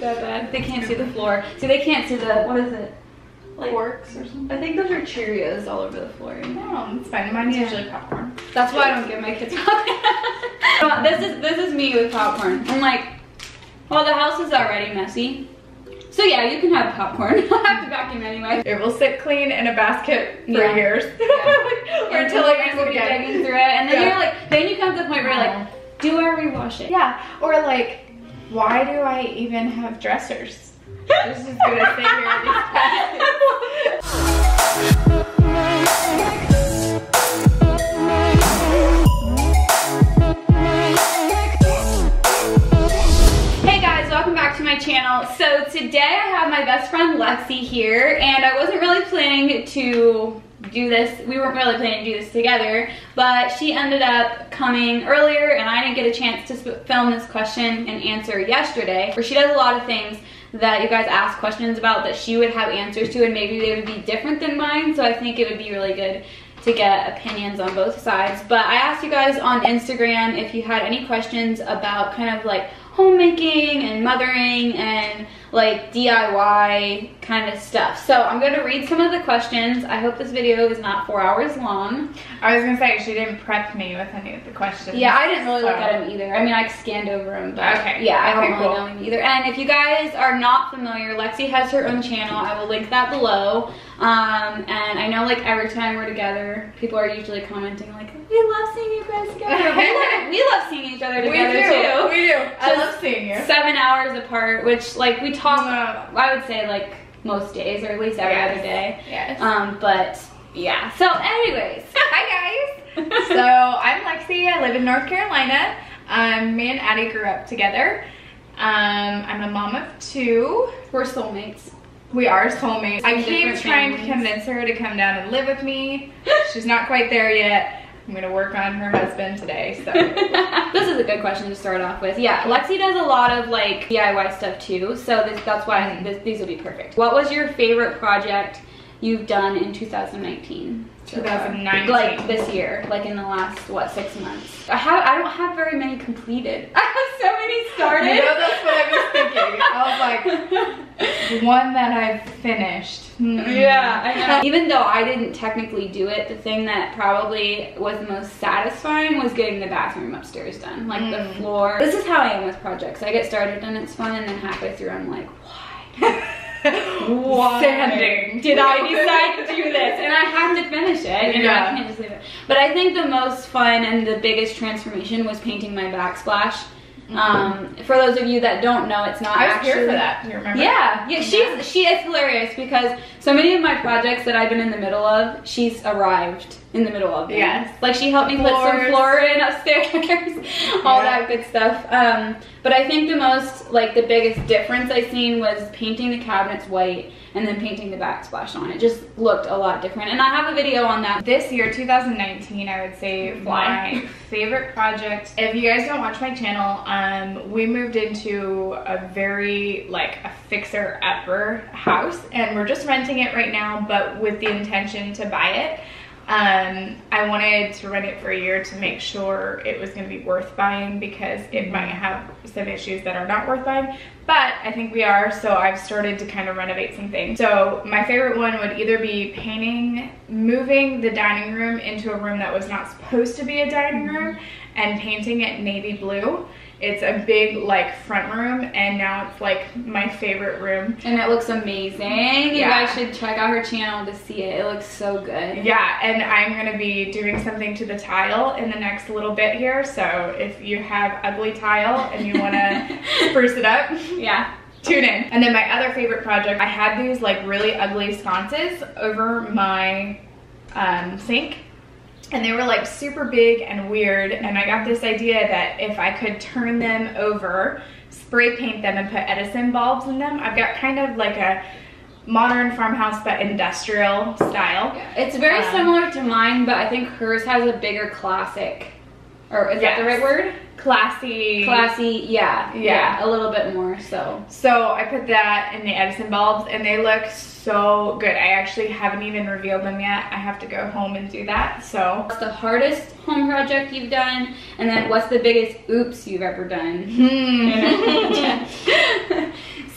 that bad. They can't see the floor. See, they can't see the, what is it? Like works or something. I think those are Cheerios all over the floor. No, it's fine. Mine's Yeah. usually popcorn. That's why I don't give my kids popcorn. this is this is me with popcorn. I'm like, well, the house is already messy. So yeah, you can have popcorn. I'll have to vacuum anyway. It will sit clean in a basket for Yeah. years. or until use will it digging through it, and then Yeah. you're like, then you come to the point where you're like, do I rewash it? Yeah, or like, why do I even have dressers? This is gonna stay here in these baskets. Hey guys, welcome back to my channel. So today I have my best friend Lexi here and I wasn't really planning to do this, we weren't really planning to do this together, but she ended up coming earlier and I didn't get a chance to film this question and answer yesterday. Where she does a lot of things that you guys ask questions about that she would have answers to and maybe they would be different than mine, so I think it would be really good to get opinions on both sides. But I asked you guys on Instagram if you had any questions about kind of like homemaking and mothering and like DIY kind of stuff. So I'm going to read some of the questions. I hope this video is not four hours long. I was gonna say she didn't prep me with any of the questions. Yeah, I didn't really look at them either. I mean, I scanned over them, but Okay. yeah, I don't really cool. know them either. And if you guys are not familiar, Lexi has her own channel. I will link that below. Um, and I know like every time we're together, people are usually commenting like, "We love seeing you guys together." we, love, we love seeing each other We together do. too. We do. I love seeing you. Seven hours apart, which like we talk. Uh, I would say like most days, or at least every Yes. other day. yes. Um, but yeah. So, anyways. Hi guys. so I'm Lexi. I live in North Carolina. Um, me and Addie grew up together. Um, I'm a mom of two. We're soulmates. We are soulmates. I keep trying to convince her to come down and live with me. She's not quite there yet. I'm gonna work on her husband today. So this is a good question to start off with. Yeah, Lexi does a lot of like DIY stuff too, so this, that's why I think this, these will be perfect. What was your favorite project you've done in 2019? So far? 2019. Like this year, like in the last what six months? I have I don't have very many completed. I have so many started. You know, that's what I was thinking. I was like, one that I've finished. Hmm. Yeah. Even though I didn't technically do it, the thing that probably was the most satisfying was getting the bathroom upstairs done. Like the Mm. floor. This is how I am with projects. I get started and it's fun, and then halfway through I'm like, why? Why? Standing. Did I decide to do this? And I have to finish it. You know, Yeah. I can't just leave it. But I think the most fun and the biggest transformation was painting my backsplash. Um, for those of you that don't know, it's not Mm-hmm. I was actually here for that. You remember? yeah, yeah, she's Yeah. she is hilarious because so many of my projects that I've been in the middle of, she's arrived in the middle of them. Yes. Like she helped me put some Floors. floor in upstairs, all Yeah. that good stuff. Um, but I think the most like the biggest difference I seen was painting the cabinets white and then painting the backsplash on. It just looked a lot different. And I have a video on that. This year, 2019, I would say my favorite project. If you guys don't watch my channel, um, we moved into a very like a fixer-upper house, and we're just renting it right now, but with the intention to buy it. Um, I wanted to rent it for a year to make sure it was going to be worth buying because it might have some issues that are not worth buying. But I think we are, so I've started to kind of renovate some things. So my favorite one would either be painting, moving the dining room into a room that was not supposed to be a dining room and painting it navy blue. It's a big like front room and now it's like my favorite room. And it looks amazing. You guys should check out her channel to see it. It looks so good. Yeah, and I'm gonna be doing something to the tile in the next little bit here. So if you have ugly tile and you wanna spruce it up, Yeah. tune in. And then my other favorite project, I had these like really ugly sconces over my um, sink. And they were like super big and weird. And I got this idea that if I could turn them over, spray paint them and put Edison bulbs in them, I've got kind of like a modern farmhouse but industrial style. It's very Um, similar to mine, but I think hers has a bigger classic. Or is that the right word? Classy. Classy, yeah, Yeah. yeah, a little bit more. So So I put that in the Edison bulbs and they look so good. I actually haven't even revealed them yet. I have to go home and do that. So what's the hardest home project you've done, and then what's the biggest oops you've ever done? hmm.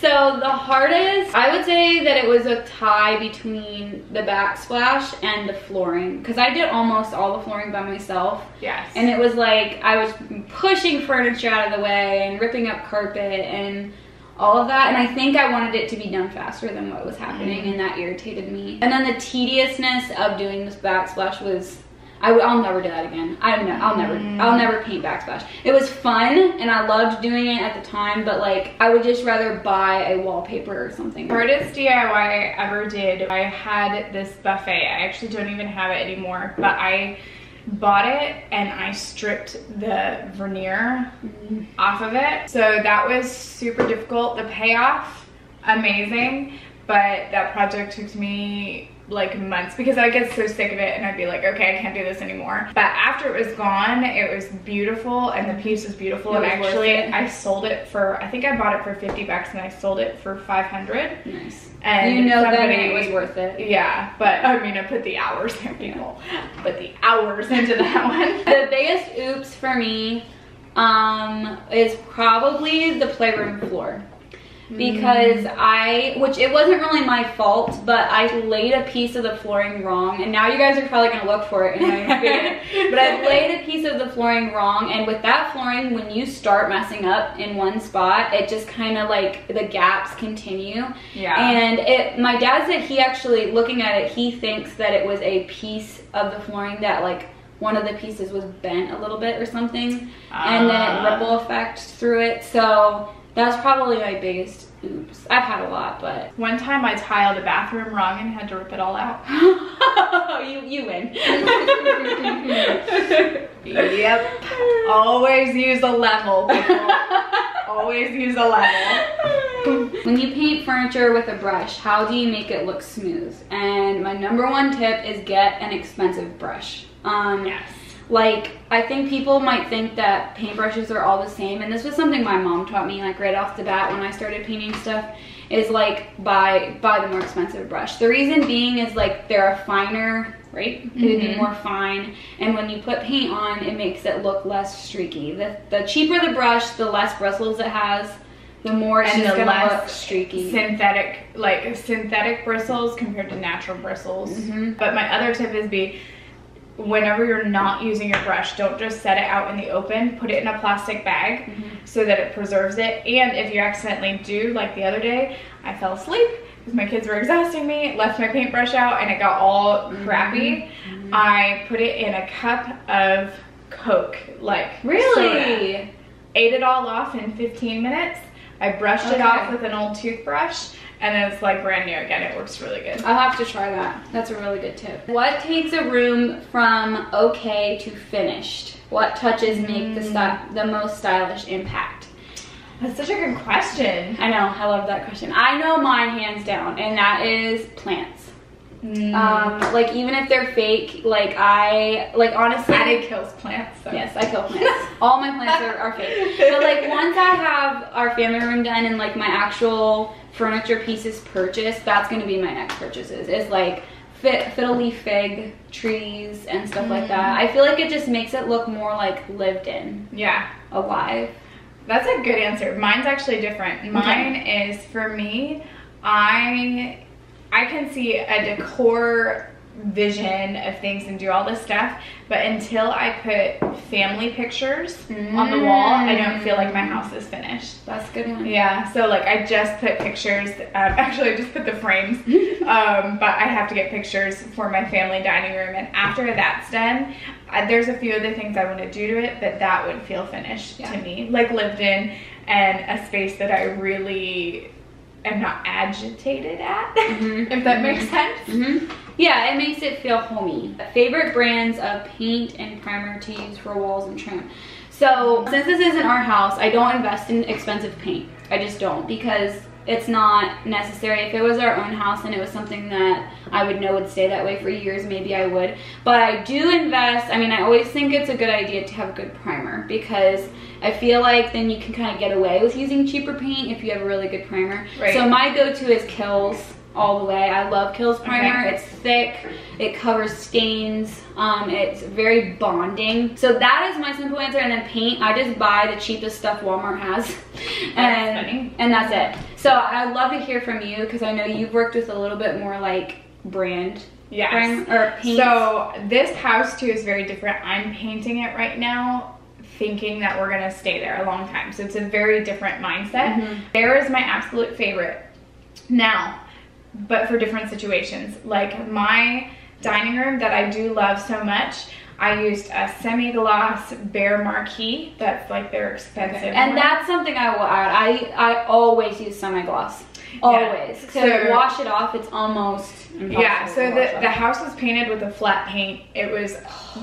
So the hardest, I would say that it was a tie between the backsplash and the flooring because I did almost all the flooring by myself. Yes. And it was like I was pushing furniture out of the way and ripping up carpet and all of that. And I think I wanted it to be done faster than what was happening, mm-hmm. and that irritated me. And then the tediousness of doing this backsplash was. I, will never do that again. I no, I'll never, I'll never paint backsplash. It was fun and I loved doing it at the time, but like I would just rather buy a wallpaper or something. Hardest DIY I ever did, I had this buffet. I actually don't even have it anymore, but I bought it and I stripped the veneer Mm-hmm. off of it. So that was super difficult. The payoff, amazing, but that project took me like months because I get so sick of it and I'd be like, okay, I can't do this anymore. But after it was gone, it was beautiful and the piece was beautiful. It and was actually. I sold it for, I think I bought it for 50 bucks and I sold it for 500. Nice. And you know somebody- it was worth it. Yeah, but I mean, I put the hours there, people. Put the hours into that one. The biggest oops for me um, is probably the playroom floor. Because I, which it wasn't really my fault, but I laid a piece of the flooring wrong, and now you guys are probably gonna look for it in my video. but I laid a piece of the flooring wrong, and with that flooring, when you start messing up in one spot, it just kind of like the gaps continue. Yeah. And it, my dad said he actually, looking at it, he thinks that it was a piece of the flooring that like one of the pieces was bent a little bit or something, and then Ah. ripple effect through it. So that's probably my biggest oops. I've had a lot, but One time I tiled a bathroom wrong and had to rip it all out. you you win. Yep. Always use a level, people. Always use a level. when you paint furniture with a brush, how do you make it look smooth? And my number one tip is get an expensive brush. Um, Yes. Like, I think people might think that paintbrushes are all the same, and this was something my mom taught me, like right off the bat when I started painting stuff, is like buy buy the more expensive brush. The reason being is like they're a finer, right? It would be Mhm. more fine, and when you put paint on, it makes it look less streaky. The the cheaper the brush, the less bristles it has, the more it's And just the gonna less look streaky. Synthetic, like synthetic bristles compared to natural bristles. Mhm. But my other tip is be whenever you're not using your brush, don't just set it out in the open. Put it in a plastic bag Mm-hmm. so that it preserves it. And if you accidentally do, like the other day, I fell asleep because my kids were exhausting me, left my paintbrush out, and it got all Mm-hmm. crappy. I put it in a cup of Coke, like soda. really? ate it all off in 15 minutes. I brushed it off with an old toothbrush, and then it's like brand new again. It works really good. I'll have to try that. That's a really good tip. What takes a room from okay to finished? What touches make the sty- mm. the most stylish impact? That's such a good question. I know, I love that question. I know mine hands down, and that is plants. Mm. Um, like even if they're fake, like I like honestly. Addie kills plants. So. Yes, I kill plants. All my plants are, are fake. But like once I have our family room done and like my actual furniture pieces purchased, that's gonna be my next purchases. Is like fit fiddle leaf fig trees and stuff like that. I feel like it just makes it look more like lived in, Yeah. alive. That's a good answer. Mine's actually different. Mine is for me, I I can see a decor vision of things and do all this stuff, but until I put family pictures on the wall, I don't feel like my house is finished. That's a good one. Yeah, so like I just put pictures. Um, actually, I just put the frames, um, but I have to get pictures for my family dining room. And after that's done, uh, there's a few other things I want to do to it, but that would feel finished Yeah. to me, like lived in and a space that I really am not agitated at. Mhm. if that makes sense. hmm Yeah, it makes it feel homey. Favorite brands of paint and primer to use for walls and trim. So since this isn't our house, I don't invest in expensive paint. I just don't because it's not necessary. If it was our own house and it was something that I would know would stay that way for years, maybe I would. But I do invest, I mean, I always think it's a good idea to have a good primer because I feel like then you can kind of get away with using cheaper paint if you have a really good primer. Right. So my go-to is Kilz all the way. I love Kilz primer. Okay. It's thick. It covers stains. Um, it's very bonding. So that is my simple answer. And then paint, I just buy the cheapest stuff Walmart has, and funny. and that's it. So I'd love to hear from you because I know you've worked with a little bit more like brand Yes. or paint. So this house too is very different. I'm painting it right now thinking that we're gonna stay there a long time. So it's a very different mindset. Mhm. There is my absolute favorite. Now, but for different situations. Like my dining room that I do love so much, I used a semi-gloss Behr Marquee. That's like their expensive and one. that's something I will add. I I always use semi-gloss. Always. To So- wash it off, it's almost impossible. Yeah, so the, the house was painted with a flat paint. It was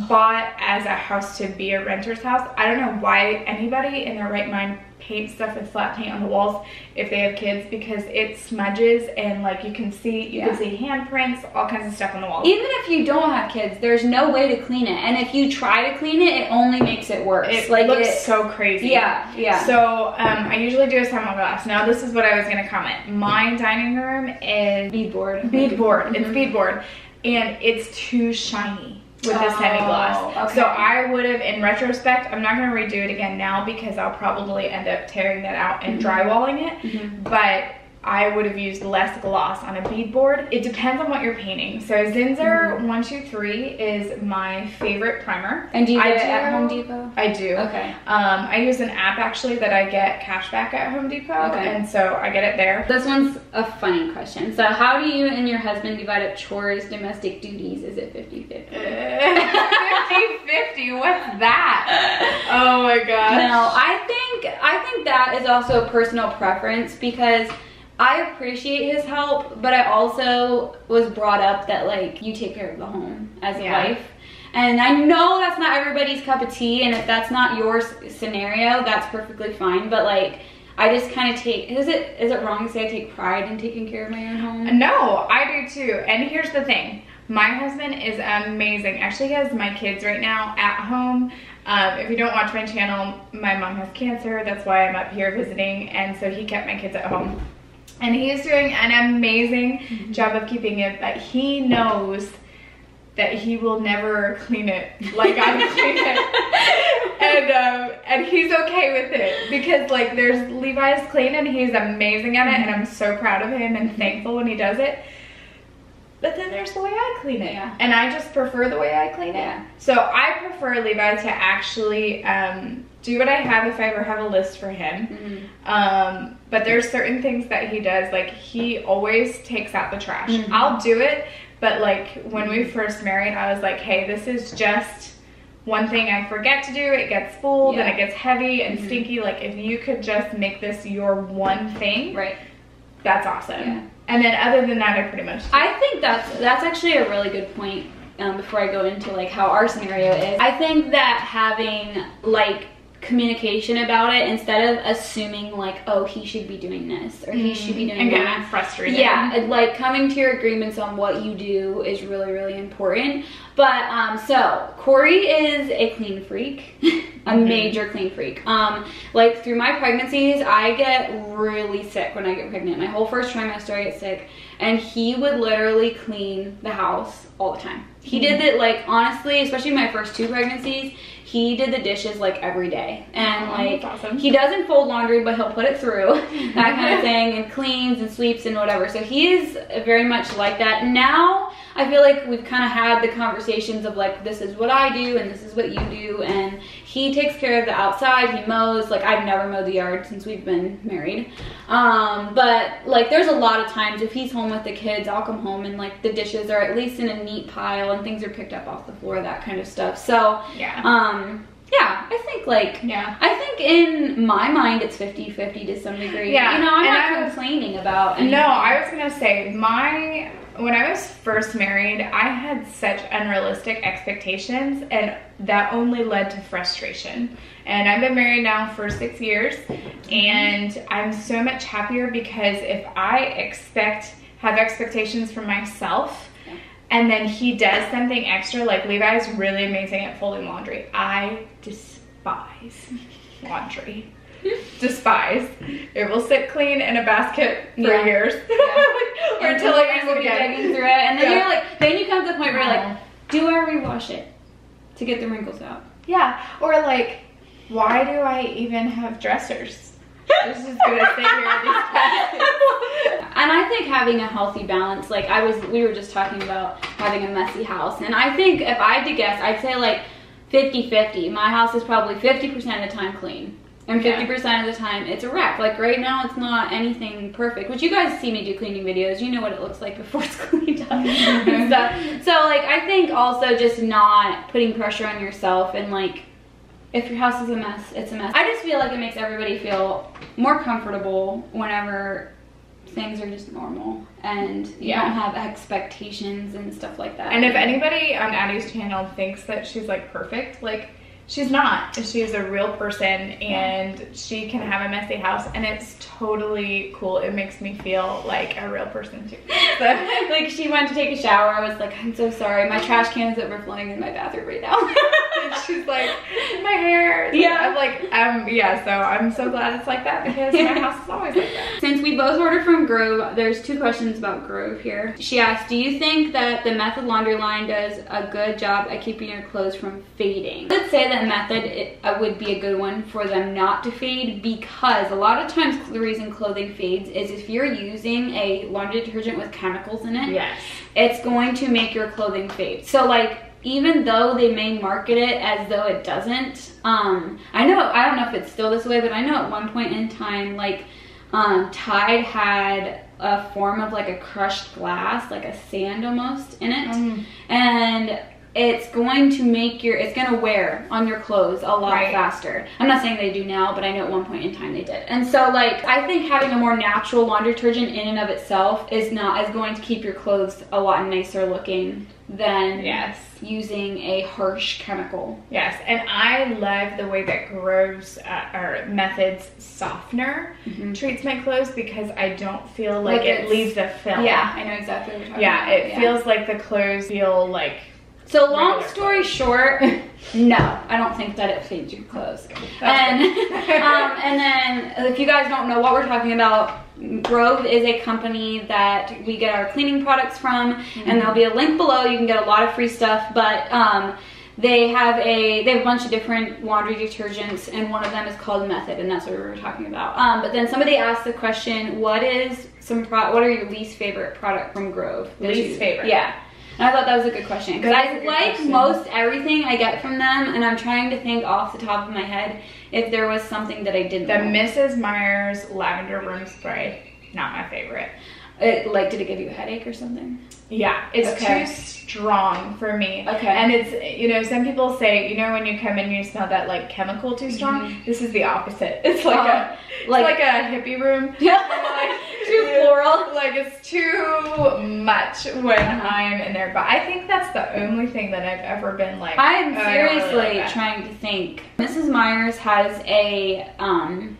bought as a house to be a renter's house. I don't know why anybody in their right mind paints stuff with flat paint on the walls if they have kids because it smudges and like you can see you Yeah. can see handprints, all kinds of stuff on the walls. Even if you don't have kids, there's no way to clean it. And if you try to clean it, it only makes it worse. It like looks it, so crazy. Yeah, yeah. So um, I usually do a semi-gloss. Now this is what I was gonna comment. My dining room is beadboard. beadboard. It's Mhm. beadboard, and it's too shiny with the Oh, semi-gloss. okay. So I would have, in retrospect, I'm not gonna redo it again now because I'll probably end up tearing that out and Mhm. drywalling it. Mhm. But I would have used less gloss on a beadboard. It depends on what you're painting. So Zinsser Mhm. 123 is my favorite primer. And do you I get it at do- Home Depot? I do. Okay. Um, I use an app actually that I get cash back at Home Depot, Okay. and so I get it there. This one's a funny question. So how do you and your husband divide up chores, domestic duties? Is it 50-50? 50-50, what's that? Oh my gosh. No, I think I think that is also a personal preference because I appreciate his help, but I also was brought up that like you take care of the home as a wife. And I know that's not everybody's cup of tea, and if that's not your scenario, that's perfectly fine. But like, I just kind of take. Is it is it wrong to say I take pride in taking care of my own home? No, I do too. And here's the thing. My husband is amazing. Actually, he has my kids right now at home. Um, if you don't watch my channel, my mom has cancer. That's why I'm up here visiting. And so he kept my kids at home. And he is doing an amazing job of keeping it, but he knows that he will never clean it like I clean it. And um, and he's okay with it because like there's Levi's clean and he's amazing at it and I'm so proud of him and thankful when he does it. But then there's the way I clean it. Yeah. And I just prefer the way I clean it. Yeah. So I prefer Levi to actually um, do what I have if I ever have a list for him. Mhm. Um, but there's certain things that he does, like he always takes out the trash. Mhm. I'll do it, but like when we first married, I was like, hey, this is just one thing I forget to do. It gets full, then it gets heavy and Mhm. stinky. Like if you could just make this your one thing, Right. that's awesome. Yeah. And then other than that, I pretty much. I think that's that's actually a really good point. Um, before I go into like how our scenario is, I think that having like communication about it instead of assuming like, oh, he should be doing this or he should be doing and that. frustrated. Yeah, like coming to your agreements on what you do is really, really important. But um, so Corey is a clean freak, a Mhm. major clean freak. Um, like through my pregnancies, I get really sick when I get pregnant. My whole first trimester, I get sick, and he would literally clean the house all the time. He did it like honestly, especially my first two pregnancies. He did the dishes like every day, and Aw, like awesome. he doesn't fold laundry, but he'll put it through that kind of thing, and cleans and sweeps and whatever. So he is very much like that. Now I feel like we've kind of had the conversations of like, this is what I do and this is what you do, and he takes care of the outside. He mows. Like I've never mowed the yard since we've been married. Um, but like there's a lot of times if he's home with the kids, I'll come home and like the dishes are at least in a neat pile and things are picked up off the floor, that kind of stuff. So Yeah. um, yeah, I think like yeah. I think in my mind it's 50-50 to some degree. Yeah, You know, I'm and not I complaining about anything. No, I was gonna say my when I was first married, I had such unrealistic expectations, and that only led to frustration. And I've been married now for six years, and I'm so much happier because if I expect have expectations for myself. And then he does something extra, like Levi's really amazing at folding laundry. I despise laundry. despise. It will sit clean in a basket for Yeah. years. Yeah. Until I use will it be again. digging through it, and then Yeah. you're like, then you come to the point where you're like, Uh-huh. do I rewash it to get the wrinkles out? Yeah, or like, why do I even have dressers? This is gonna stay here in these baskets. And I think having a healthy balance, like I was, we were just talking about having a messy house. And I think if I had to guess, I'd say like 50 50. My house is probably 50% of the time clean. And 50% of the time it's a wreck. Like right now, it's not anything perfect, which you guys see me do cleaning videos. You know what it looks like before it's cleaned up and stuff. So, like, I think also just not putting pressure on yourself and like, if your house is a mess, it's a mess. I just feel like it makes everybody feel more comfortable whenever things are just normal and you Yeah. don't have expectations and stuff like that. And if anybody on Addie's channel thinks that she's like perfect, like she's not. She's a real person and she can have a messy house and it's totally cool. It makes me feel like a real person too. So, like she went to take a shower, I was like, I'm so sorry, my trash can is overflowing in my bathroom right now. and she's like, my hair. Yeah. I'm like, um, yeah, so I'm so glad it's like that because my house is always like that. Since we both ordered from Grove, there's two questions about Grove here. She asked, Do you think that the Method laundry line does a good job at keeping your clothes from fading? Let's say that Method it, uh, would be a good one for them not to fade because a lot of times the reason clothing fades is if you're using a laundry detergent with chemicals in it, Yes. it's going to make your clothing fade. So like even though they may market it as though it doesn't, um, I know I don't know if it's still this way, but I know at one point in time, like um, Tide had a form of like a crushed glass, like a sand almost in it, Mm. and it's going to make your it's going to wear on your clothes a lot Right. faster. I'm not saying they do now, but I know at one point in time they did. And so like I think having a more natural laundry detergent in and of itself is not is going to keep your clothes a lot nicer looking than Yes. using a harsh chemical. Yes, and I love the way that Grove's uh, or Methods softener Mhm. treats my clothes because I don't feel like, Like it leaves a film. Yeah, I know exactly what you're talking Yeah, about. it feels like the clothes feel like So long story short, no, I don't think that it fades your clothes. And um, and then if you guys don't know what we're talking about, Grove is a company that we get our cleaning products from, Mm-hmm. and there'll be a link below. You can get a lot of free stuff, but um, they have a they have a bunch of different laundry detergents, and one of them is called Method, and that's what we were talking about. Um, but then somebody asked the question, "What is some pro- What are your least favorite product from Grove?" Least you- favorite? Yeah. I thought that was a good question because I like question. most everything I get from them, and I'm trying to think off the top of my head if there was something that I didn't. the like. Mrs. Meyer's lavender room spray. Not my favorite. It, like, did it give you a headache or something? Yeah, it's Okay. too strong for me. Okay. And it's you know some people say you know when you come in you smell that like chemical too strong. This is the opposite. It's like a it's like- like, a hippie room. Yeah, too floral. Like it's too much when I'm in there. But I think that's the only thing that I've ever been like. I'm "Oh, don't really seriously like trying to think. Mrs. Meyer's has a um,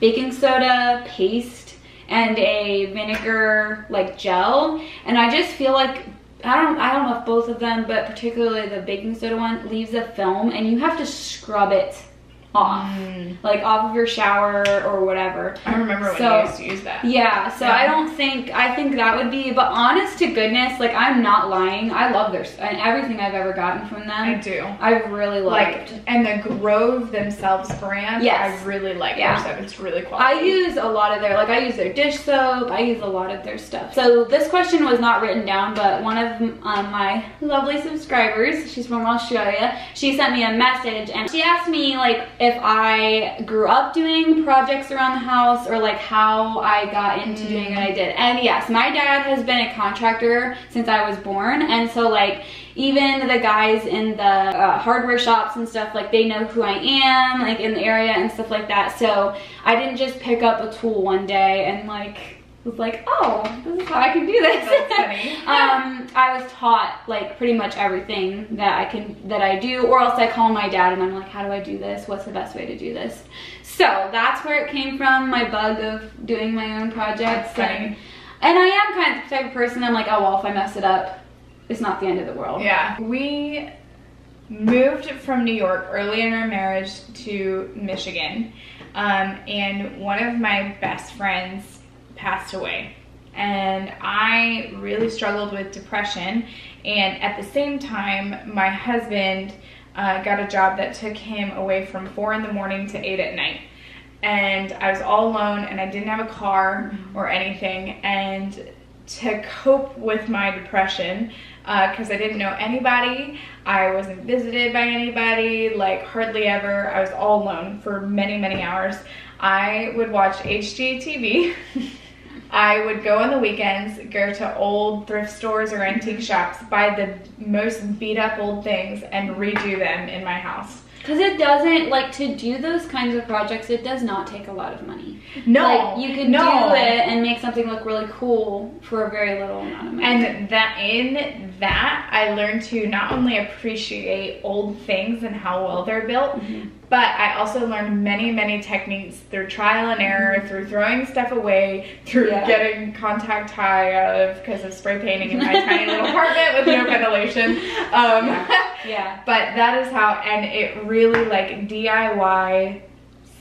baking soda paste and a vinegar like gel, and I just feel like I don't I don't know if both of them, but particularly the baking soda one leaves a film, and you have to scrub it off, Mm. like off of your shower or whatever. I remember when So- you used to use that. Yeah, so Yeah. I don't think I think that would be, but honest to goodness, like I'm not lying. I love their and everything I've ever gotten from them. I do. I've really Like liked. and the Grove themselves brand. Yes. I really like Yeah. their stuff. It's really quality. I use a lot of their like I use their dish soap. I use a lot of their stuff. So this question was not written down, but one of um, my lovely subscribers, she's from Australia, she sent me a message and she asked me like if I grew up doing projects around the house or like how I got into doing what I did. And yes, my dad has been a contractor since I was born, and so like even the guys in the uh, hardware shops and stuff like they know who I am like in the area and stuff like that. So I didn't just pick up a tool one day and like was like oh this is how I can do this. Um I was taught like pretty much everything that I can that I do or else I call my dad and I'm like how do I do this? What's the best way to do this? So that's where it came from my bug of doing my own projects and, and I am kind of the type of person I'm like oh well if I mess it up it's not the end of the world. Yeah. We moved from New York early in our marriage to Michigan. Um, and one of my best friends passed away. and I really struggled with depression. And at the same time, my husband uh, got a job that took him away from four in the morning to eight at night. And I was all alone and I didn't have a car mm-hmm. or anything. And to cope with my depression, because uh, I didn't know anybody, I wasn't visited by anybody, like hardly ever. I was all alone for many, many hours. I would watch HGTV. I would go on the weekends, go to old thrift stores or antique mm-hmm. shops, buy the most beat up old things and redo them in my house. Because it doesn't, like, to do those kinds of projects, it does not take a lot of money. No. Like, you could no. do it and make something look really cool for a very little amount of money. And that in that, I learned to not only appreciate old things and how well they're built, mm-hmm. but I also learned many, many techniques through trial and error, mm-hmm. through throwing stuff away, through yeah. getting contact high of because of spray painting in my tiny little apartment with no ventilation. Um, yeah. yeah. But that is how, and it really like DIY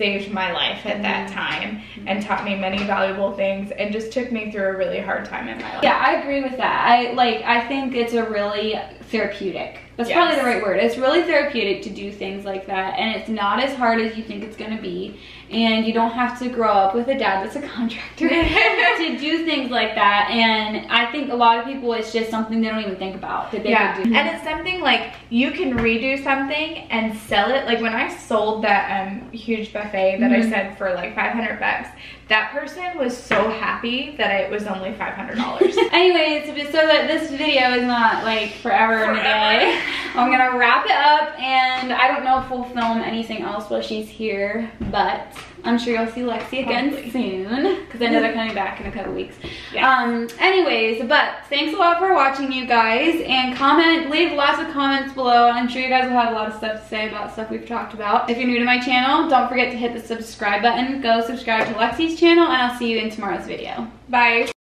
saved my life at that mm-hmm. time and taught me many valuable things and just took me through a really hard time in my life. Yeah, I agree with that. I like I think it's a really therapeutic. That's yes. probably the right word. It's really therapeutic to do things like that and it's not as hard as you think it's going to be and you don't have to grow up with a dad that's a contractor to do things like that and I think a lot of people it's just something they don't even think about that they yeah. could do. And it's something like you can redo something and sell it. Like when I sold that um, huge buffet that mm -hmm. I mm-hmm. said for like 500 bucks, that person was so happy that it was only $500. Anyways, so that this video is not like forever, forever. and a day, I'm gonna wrap it up and I don't know if we'll film anything else while she's here, but I'm sure you'll see Lexi again Probably. soon because I know they're coming back in a couple weeks. Yeah. Um, anyways, but thanks a lot for watching you guys and comment, leave lots of comments below. I'm sure you guys will have a lot of stuff to say about stuff we've talked about. If you're new to my channel, don't forget to hit the subscribe button. Go subscribe to Lexi's channel and I'll see you in tomorrow's video. Bye.